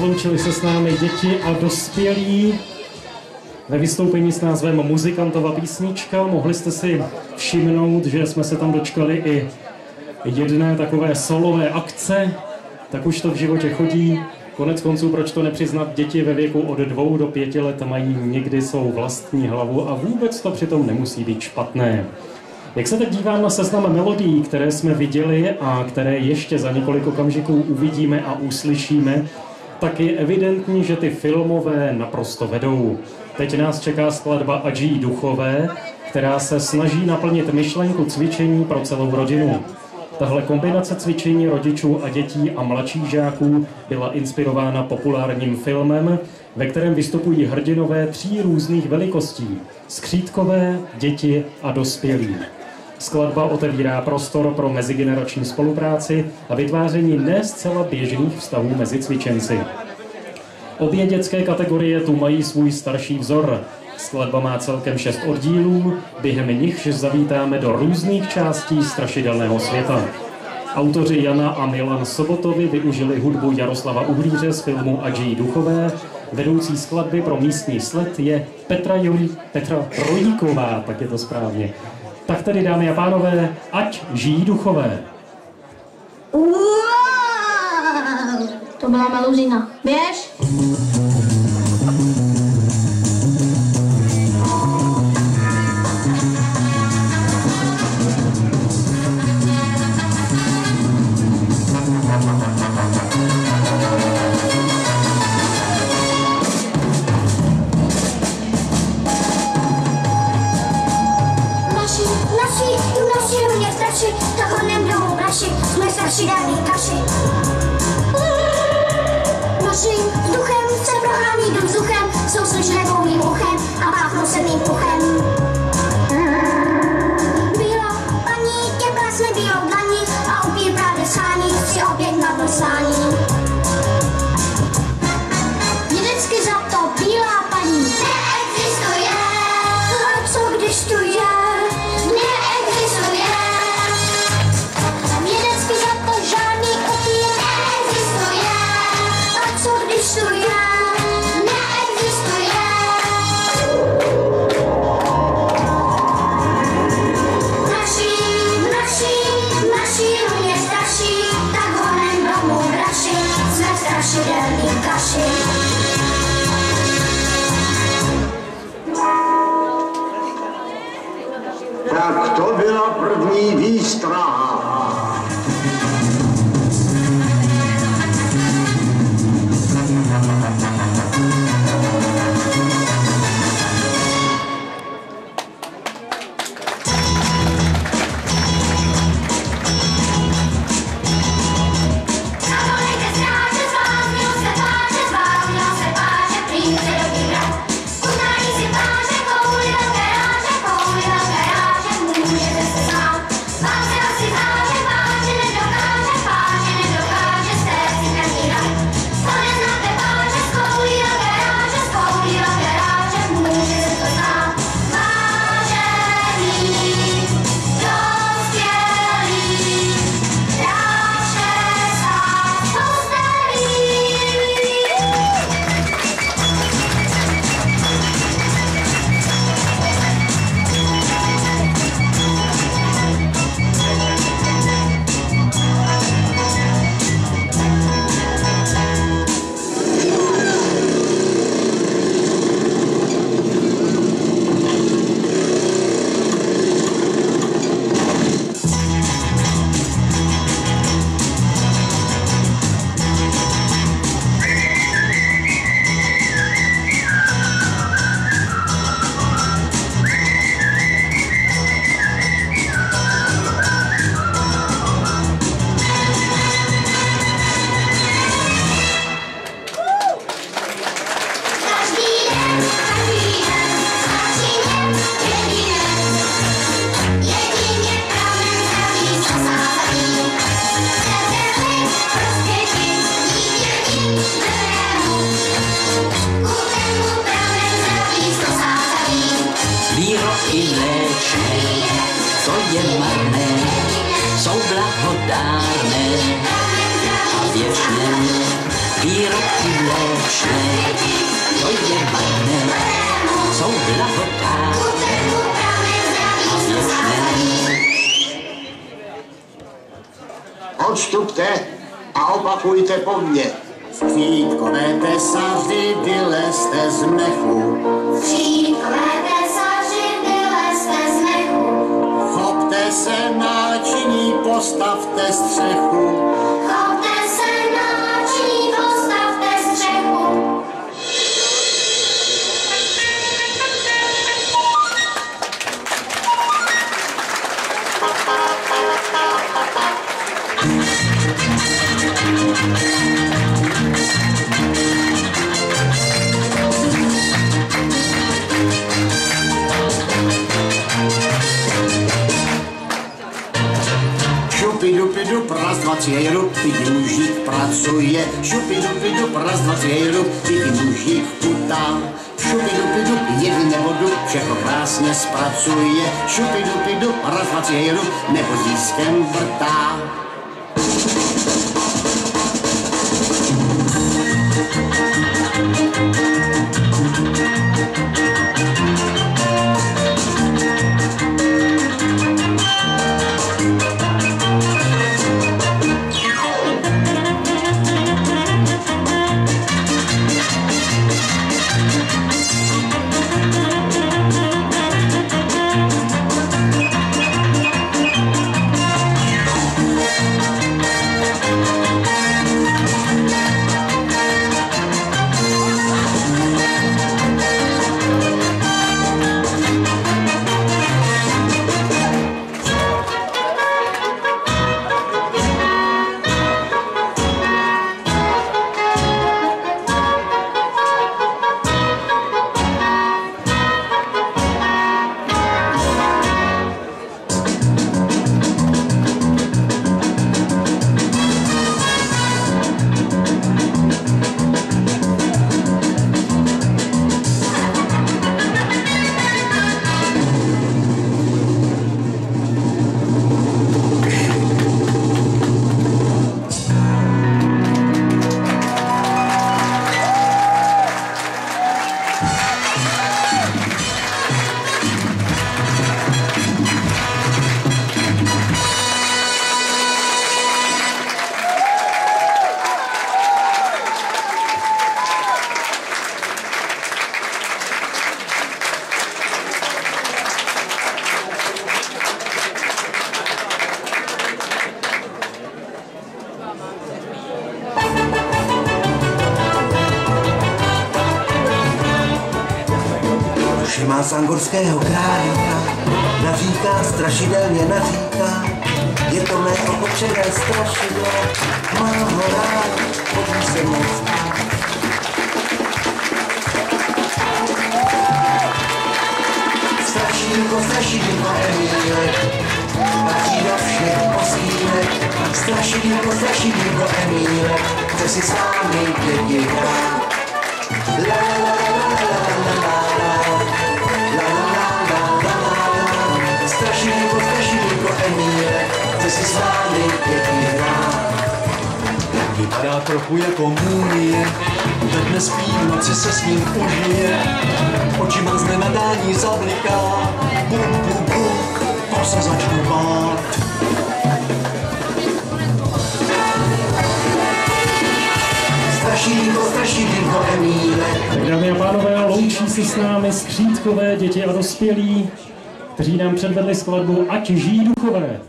rozloučili se s námi děti a dospělí ve vystoupení s názvem Muzikantova písnička. Mohli jste si všimnout, že jsme se tam dočkali i jedné takové solové akce, tak už to v životě chodí. Konec konců, proč to nepřiznat, děti ve věku od dvou do pěti let mají někdy svou vlastní hlavu a vůbec to přitom nemusí být špatné. Jak se teď dívám na seznam melodií, které jsme viděli a které ještě za několik okamžiků uvidíme a uslyšíme, tak je evidentní, že ty filmové naprosto vedou. Teď nás čeká skladba Adží Duchové, která se snaží naplnit myšlenku cvičení pro celou rodinu. Tahle kombinace cvičení rodičů a dětí a mladších žáků byla inspirována populárním filmem, ve kterém vystupují hrdinové tří různých velikostí. Skřítkové, děti a dospělí. Skladba otevírá prostor pro mezigenerační spolupráci a vytváření ne zcela běžných vztahů mezi cvičenci. Obě dětské kategorie tu mají svůj starší vzor. Skladba má celkem šest oddílů, během nichž zavítáme do různých částí strašidelného světa. Autoři Jana a Milan Sobotovi využili hudbu Jaroslava Uhlíře z filmu Adží Duchové. Vedoucí skladby pro místní sled je Petra, Juli, Petra Rojíková, tak je to správně. Tak tedy, dámy a pánové, ať žijí duchové. Wow! To byla meluzina. Běž! Vzduchem se prohání do vzduchem, jsou slyšné dlouhým uchem a páchnou se mým uchem. je marné, jsou blahodárné a věčné, výrobky mléčné, to je marné, jsou blahodárné a věčné. Odstupte a opakujte po mně. Vřít konéte sa vždy vylezte z mechu. Se náčiní, postavte střechu. Dup, raz, dva, tři, jedu, pidi mužík pracuje. Šupi dupi dup, raz, dva, jedu, pidi mužík putá. Šupi dupi dup, jedy nebo dup, všechno krásně zpracuje. Šupi dupi dup, raz, dva, jedu, nebo dískem vrtá. Všimá z angorského králíka, naříká, strašidelně naříká, je to mé opotřené strašidlo, mám ho rád, pojď se mnou. Strašidlo, strašidlo, Emíle, patří do všech postýnek, strašidlo, strašidlo, Emíle, chce si s vámi děti hrát. La la la trochu jako mumie, teď nespí, v noci se s ním užije. Očima z nenadání zabliká, bum, bum, bum, to se začnu bát. Dámy a pánové, loučí se s námi střídkové děti a dospělí, kteří nám předvedli skladbu Ať žijí duchové.